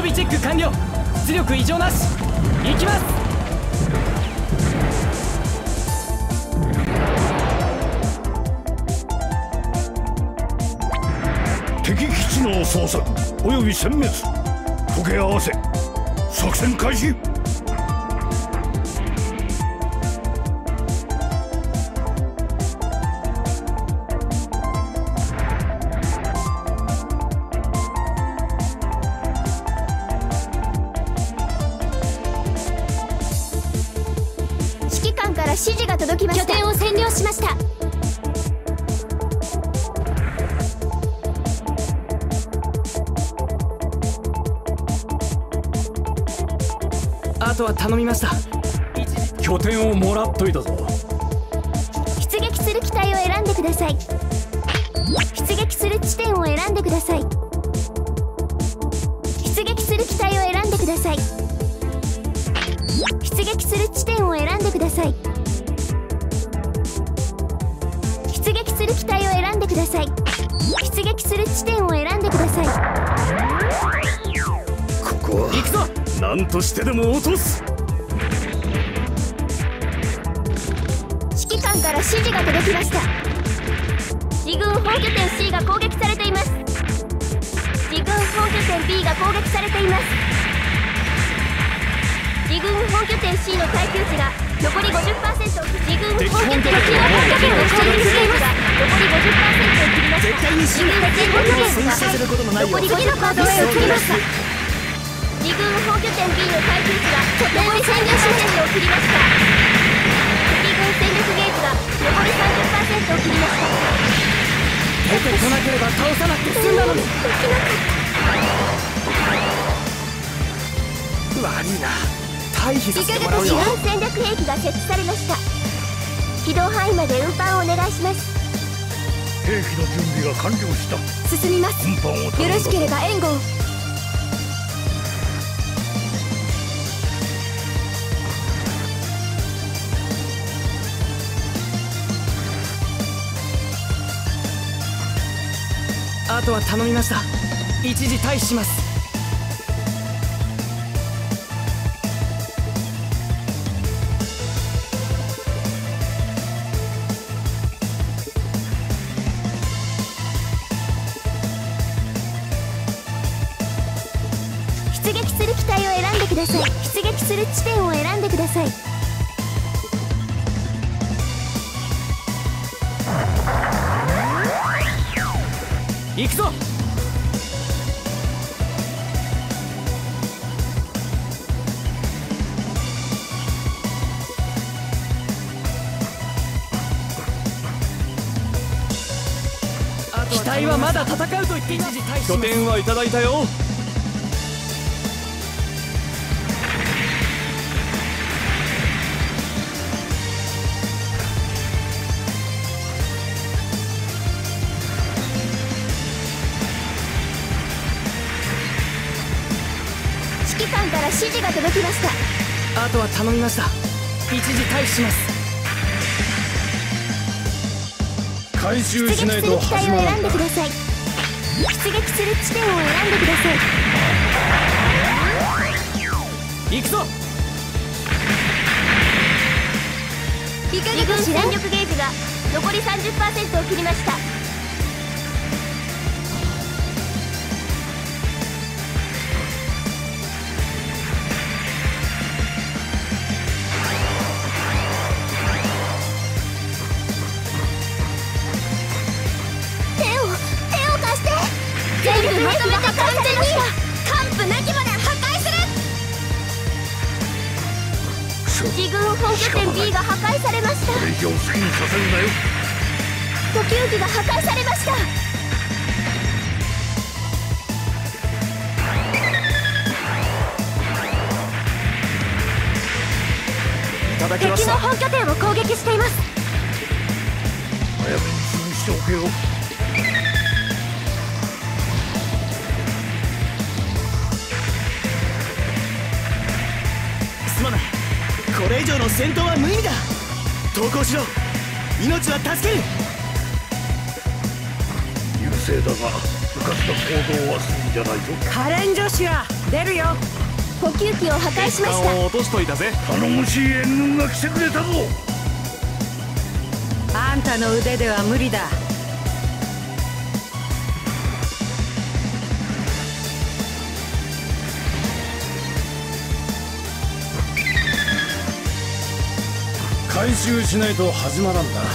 備チェック完了。出力異常なし。行きます。敵基地の捜索および殲滅溶け合わせ作戦開始。しました。あとは頼みました。拠点をもらっといたぞ。出撃する機体を選んでください。出撃する地点を選んでください。出撃する機体を選んでください。出撃する地点を選んでください何としてでも落とす。指揮官から指示が届きました。自軍本拠点 C が攻撃されています。自軍本拠点 B が攻撃されています。自軍本拠点 C の耐久値が残り50%自軍本拠点 C の本拠点を攻撃していますが残り50%を切りました。絶対に自軍全本拠点がさせることのないよ残り50%を切りました自軍本拠点 B の耐久値が残り30%を切りました。敵軍戦力ゲージが残り30%を切りました。出てこなければ倒さなくて済んだのに悪いな退避させてもらうよ市販戦略兵器が設置されました。起動範囲まで運搬をお願いします兵器の準備が完了した。進みます運搬をよろしければ援護をあとは頼みました。一時退避します。出撃する機体を選んでください。出撃する地点を選んでください。行くぞ。機体はまだ戦うと言っています拠点はいただいたよ指示が届きました。あとは頼みました。一時退避します。回収出撃するしないと機体を始まらん選んでください。出撃する地点を選んでください。行くぞ。いかがかしら戦力ゲージが残り30%を切りました完全に完膚なきまで破壊する自軍本拠点 B が破壊されました。これ以上好きにさせるなよ。呼吸器が破壊されました。いただきました敵の本拠点を攻撃しています。早めに潰しておけよ戦闘は無意味だ。投降しろ。命は助ける。優勢だが不活な行動はするんじゃないぞ。カレン女子は出るよ。補給機を破壊しました。を落としといたぜ。頼もしい援軍が来てくれたぞ。あんたの腕では無理だ回収しないと始まらんだ。こ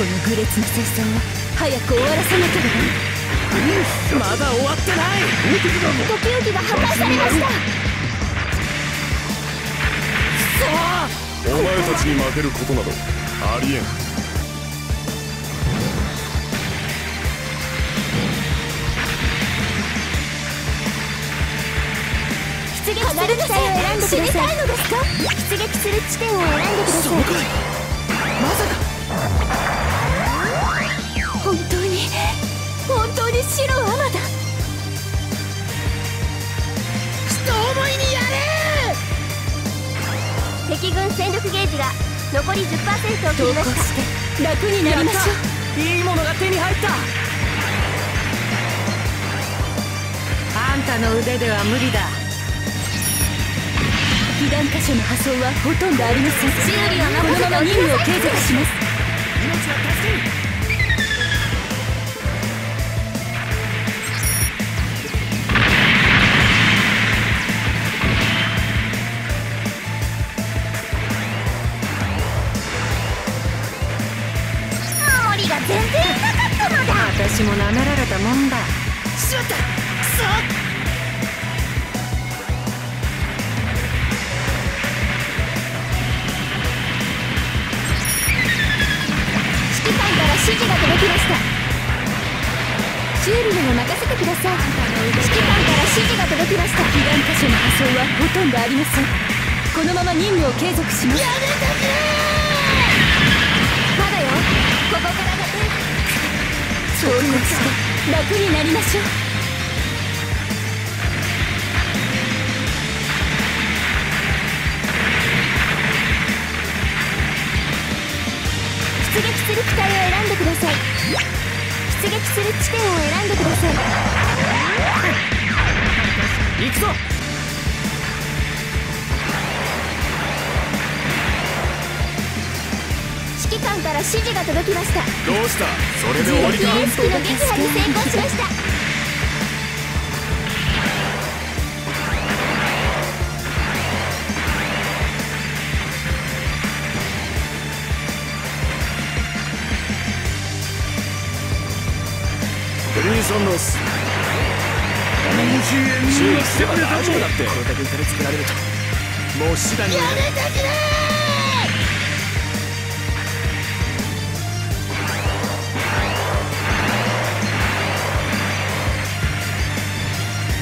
の愚劣な戦争を早く終わらせなければ。まだ終わってない。補給機が破壊されました。お前たちに負けることなどありえん出撃する機体を選んでください。死にたいのですか出撃する地点を選んでくださいそうかいまさか。本当に本当に白アマだ人思いにやれ敵軍戦力ゲージが残り10%を切りました。楽になりましょういいものが手に入った。あんたの腕では無理だ。被弾箇所の破損はほとんどありません修理はこのまま任務を継続します命は助ける守りが全然なかったのだ。私も舐められたもんだ。しまった。くそ指示が届きました。修理にも任せてください。指揮官から指示が届きました。被弾箇所の破損はほとんどありません。このまま任務を継続します。やめてくれまだよ。ここからだけ。そうこうして楽になりましょう。出撃する機体を選んでください。出撃する地点を選んでください。行くぞ。指揮官から指示が届きました。どうした？それで終わりか？の撃破に成功しましたソンノス頼もしい援修理軍が来て。すれば大くれたぞ丈夫だってこれだけけられると。もう手段に。やめてくれ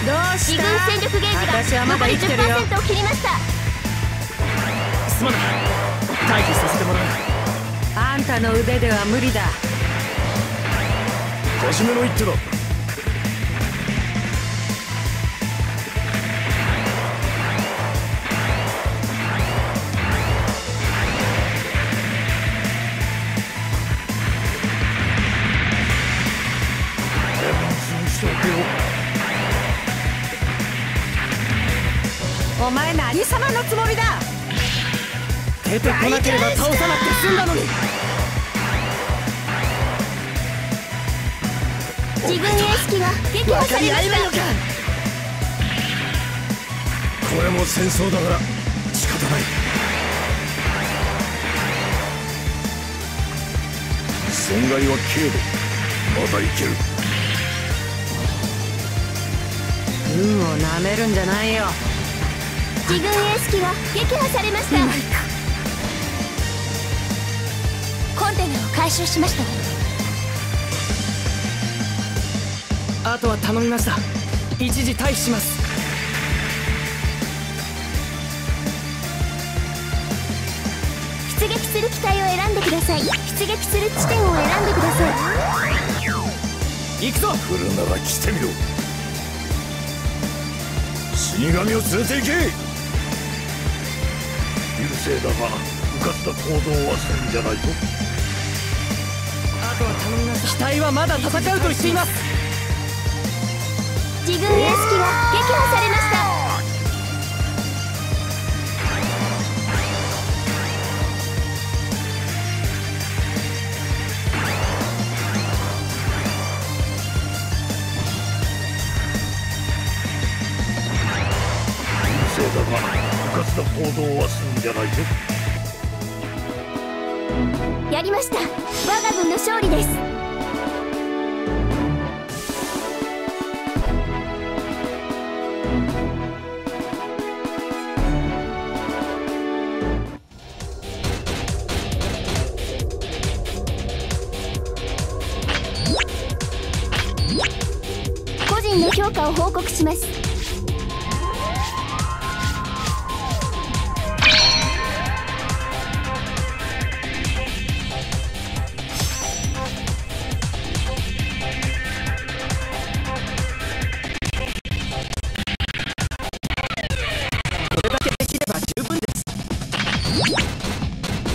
どうし自た軍戦力ゲージ私はまが残りだ生きてるよ。10%を切りました。すまない。退避させてもらうあんたの腕では無理だ初めの一手だおけよお前何様のつもりだ。出てこなければ倒さなくて済んだのに自軍エース機が撃破されましたこれも戦争だから仕方ない。損害は軽度まだい。ける運を舐めるんじゃない。よ自軍エース機が撃破されましたコンテナを回収しましたあとは頼みました。一時退避します。出撃する機体を選んでください。出撃する地点を選んでください。行くぞ。来るなら来てみろ。死神を連れて行け。流星だがかつな行動はするんじゃないぞ。あとは頼みます。機体はまだ戦うと言っています自軍エース機が撃破されました。せいだがな行動はするんじゃないぞやりました。我が軍の勝利ですを報告します。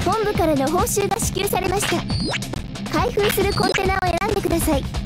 本部からの報酬が支給されました。開封するコンテナを選んでください